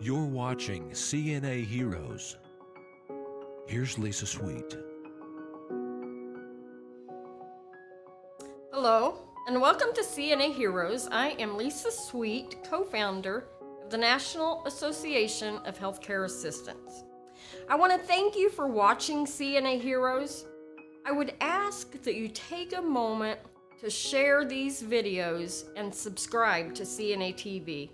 You're watching CNA Heroes. Here's Lisa Sweet. Hello, and welcome to CNA Heroes. I am Lisa Sweet, co founder of the National Association of Healthcare Assistants. I want to thank you for watching CNA Heroes. I would ask that you take a moment to share these videos and subscribe to CNA TV.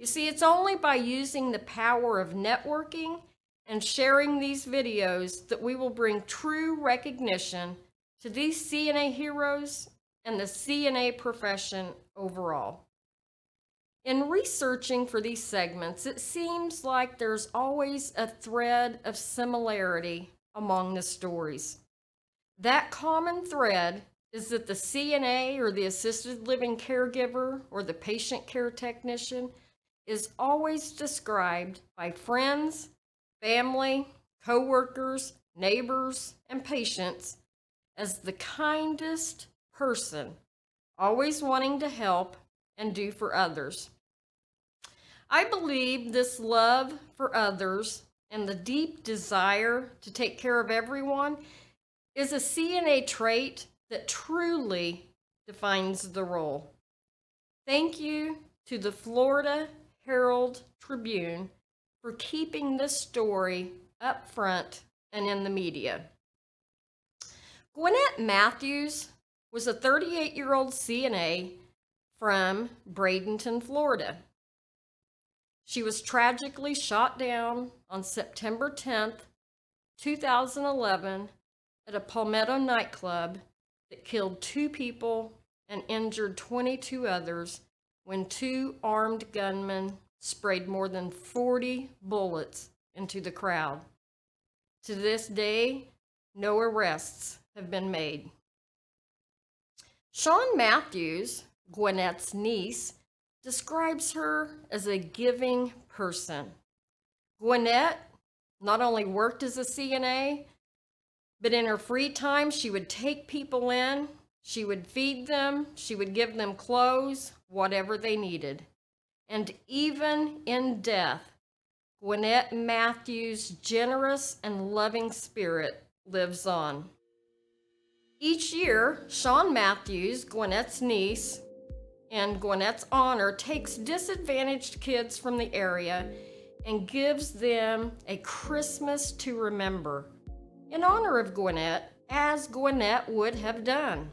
You see, it's only by using the power of networking and sharing these videos that we will bring true recognition to these CNA heroes and the CNA profession overall. In researching for these segments, it seems like there's always a thread of similarity among the stories. That common thread is that the CNA or the assisted living caregiver or the patient care technician is always described by friends, family, coworkers, neighbors, and patients as the kindest person, always wanting to help and do for others. I believe this love for others and the deep desire to take care of everyone is a CNA trait that truly defines the role. Thank you to the Florida Herald Tribune for keeping this story up front and in the media. Gwenette Matthews was a 38 year old CNA from Bradenton, Florida. She was tragically shot down on September 10th, 2011, at a Palmetto nightclub that killed two people and injured 22 others when two armed gunmen sprayed more than 40 bullets into the crowd. To this day, no arrests have been made. Shawn Matthews, Gwenette's niece, describes her as a giving person. Gwenette not only worked as a CNA, but in her free time, she would take people in, she would feed them, she would give them clothes, whatever they needed. And even in death, Gwenette Matthews' generous and loving spirit lives on. Each year, Shawn Matthews, Gwenette's niece, and Gwenette's honor takes disadvantaged kids from the area and gives them a Christmas to remember in honor of Gwenette, as Gwenette would have done.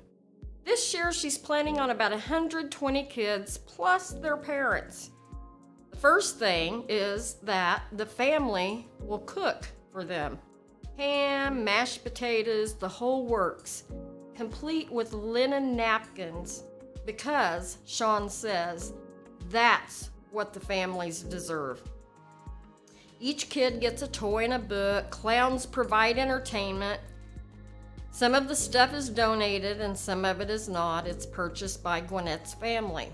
This year, she's planning on about 120 kids plus their parents. The first thing is that the family will cook for them ham, mashed potatoes, the whole works, complete with linen napkins, because Shawn says that's what the families deserve. Each kid gets a toy and a book. Clowns provide entertainment. Some of the stuff is donated and some of it is not. It's purchased by Gwenette's family.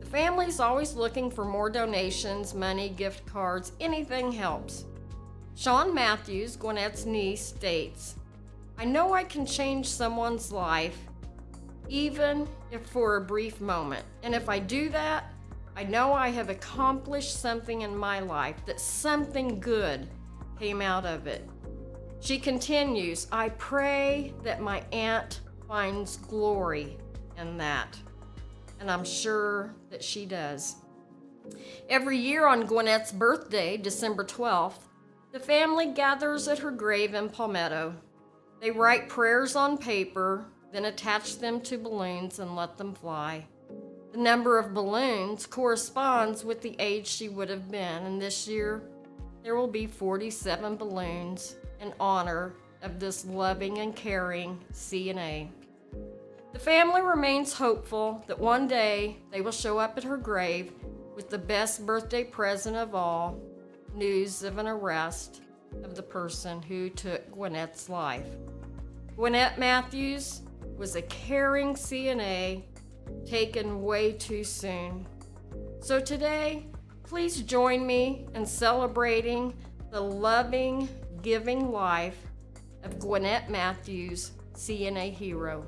The family's always looking for more donations, money, gift cards, anything helps. Shawn Matthews, Gwenette's niece, states, I know I can change someone's life, even if for a brief moment. And if I do that, I know I have accomplished something in my life, that something good came out of it. She continues, I pray that my aunt finds glory in that. And I'm sure that she does. Every year on Gwenette's birthday, December 12th, the family gathers at her grave in Palmetto. They write prayers on paper, then attach them to balloons and let them fly. The number of balloons corresponds with the age she would have been, and this year there will be 47 balloons in honor of this loving and caring CNA. The family remains hopeful that one day they will show up at her grave with the best birthday present of all news of an arrest of the person who took Gwenette's life. Gwenette Matthews was a caring CNA taken way too soon. So today, please join me in celebrating the loving, giving life of Gwenette Matthews, CNA hero.